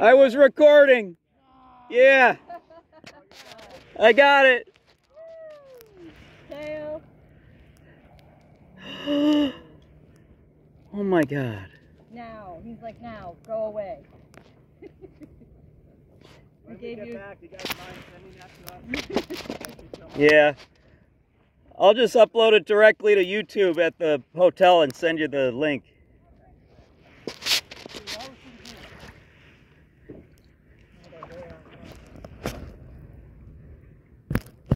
I was recording. Yeah, I got it. Tail. oh my God. Now. He's like, now, go away. I gave you. Yeah. I'll just upload it directly to YouTube at the hotel and send you the link.